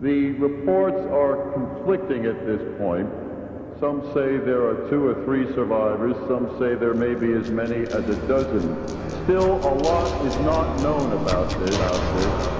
The reports are conflicting at this point. Some say there are two or three survivors. Some say there may be as many as a dozen. Still, a lot is not known about this. About this.